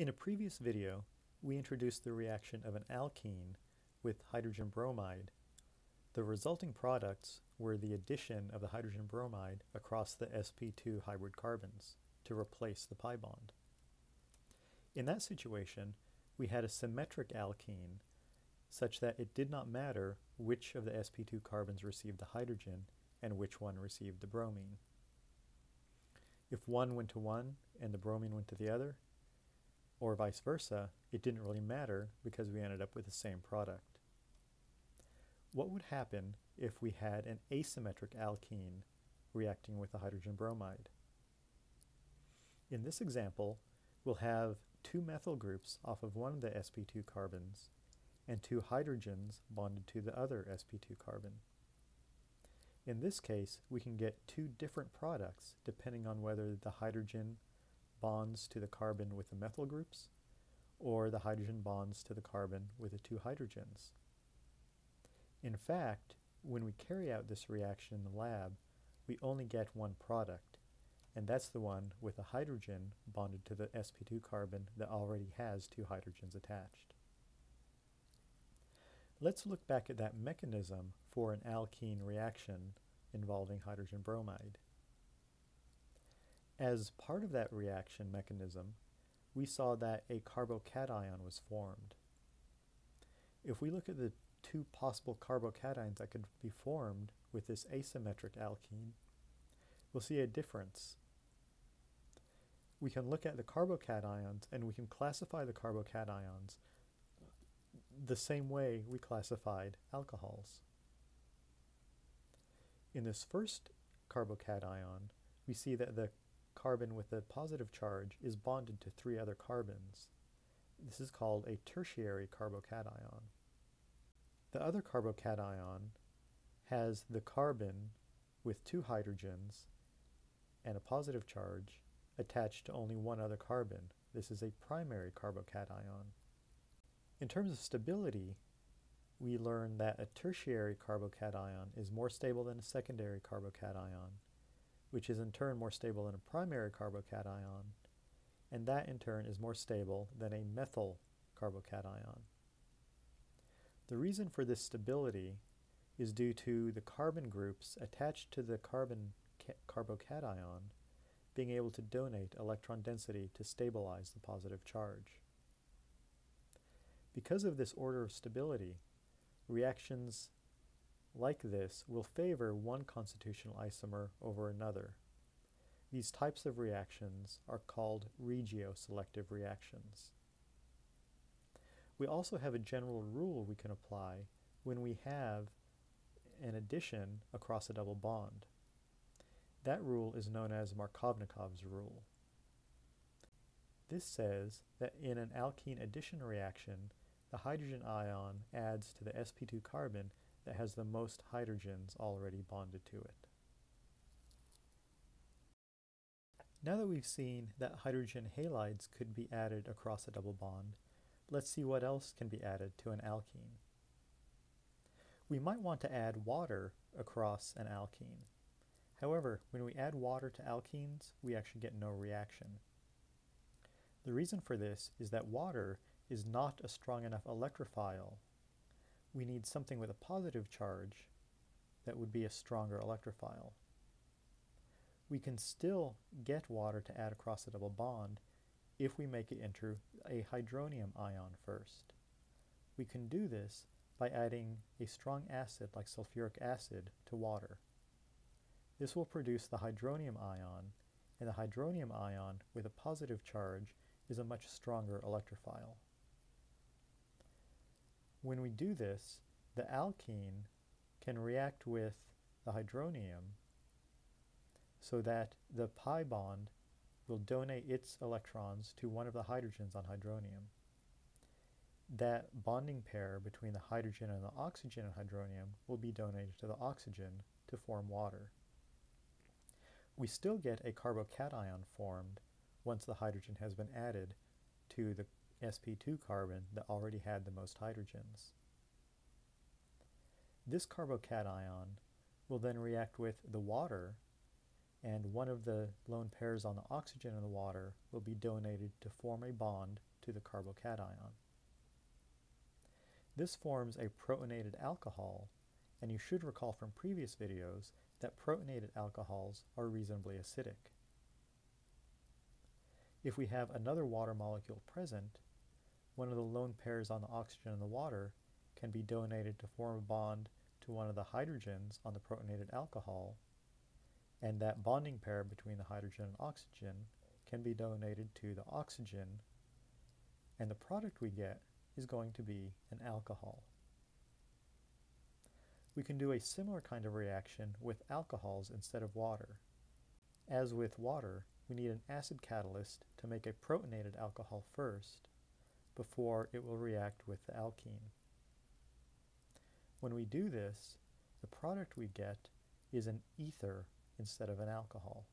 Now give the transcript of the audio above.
In a previous video, we introduced the reaction of an alkene with hydrogen bromide. The resulting products were the addition of the hydrogen bromide across the sp2 hybrid carbons to replace the pi bond. In that situation, we had a symmetric alkene such that it did not matter which of the sp2 carbons received the hydrogen and which one received the bromine. If one went to one and the bromine went to the other, or vice versa, it didn't really matter because we ended up with the same product. What would happen if we had an asymmetric alkene reacting with the hydrogen bromide? In this example, we'll have two methyl groups off of one of the sp2 carbons and two hydrogens bonded to the other sp2 carbon. In this case, we can get two different products depending on whether the hydrogen bonds to the carbon with the methyl groups or the hydrogen bonds to the carbon with the two hydrogens. In fact, when we carry out this reaction in the lab, we only get one product, and that's the one with a hydrogen bonded to the sp2 carbon that already has two hydrogens attached. Let's look back at that mechanism for an alkene reaction involving hydrogen bromide. As part of that reaction mechanism, we saw that a carbocation was formed. If we look at the two possible carbocations that could be formed with this asymmetric alkene, we'll see a difference. We can look at the carbocations and we can classify the carbocations the same way we classified alcohols. In this first carbocation, we see that the carbon with a positive charge is bonded to three other carbons. This is called a tertiary carbocation. The other carbocation has the carbon with two hydrogens and a positive charge attached to only one other carbon. This is a primary carbocation. In terms of stability, we learn that a tertiary carbocation is more stable than a secondary carbocation which is in turn more stable than a primary carbocation, and that in turn is more stable than a methyl carbocation. The reason for this stability is due to the carbon groups attached to the carbon carbocation being able to donate electron density to stabilize the positive charge. Because of this order of stability, reactions like this will favor one constitutional isomer over another. These types of reactions are called regioselective reactions. We also have a general rule we can apply when we have an addition across a double bond. That rule is known as Markovnikov's rule. This says that in an alkene addition reaction, the hydrogen ion adds to the sp2 carbon that has the most hydrogens already bonded to it. Now that we've seen that hydrogen halides could be added across a double bond, let's see what else can be added to an alkene. We might want to add water across an alkene. However, when we add water to alkenes, we actually get no reaction. The reason for this is that water is not a strong enough electrophile we need something with a positive charge that would be a stronger electrophile. We can still get water to add across a double bond if we make it enter a hydronium ion first. We can do this by adding a strong acid like sulfuric acid to water. This will produce the hydronium ion, and the hydronium ion with a positive charge is a much stronger electrophile. When we do this, the alkene can react with the hydronium so that the pi bond will donate its electrons to one of the hydrogens on hydronium. That bonding pair between the hydrogen and the oxygen in hydronium will be donated to the oxygen to form water. We still get a carbocation formed once the hydrogen has been added to the sp2 carbon that already had the most hydrogens. This carbocation will then react with the water and one of the lone pairs on the oxygen in the water will be donated to form a bond to the carbocation. This forms a protonated alcohol, and you should recall from previous videos that protonated alcohols are reasonably acidic. If we have another water molecule present, one of the lone pairs on the oxygen in the water can be donated to form a bond to one of the hydrogens on the protonated alcohol, and that bonding pair between the hydrogen and oxygen can be donated to the oxygen, and the product we get is going to be an alcohol. We can do a similar kind of reaction with alcohols instead of water. As with water, we need an acid catalyst to make a protonated alcohol first before it will react with the alkene. When we do this, the product we get is an ether instead of an alcohol.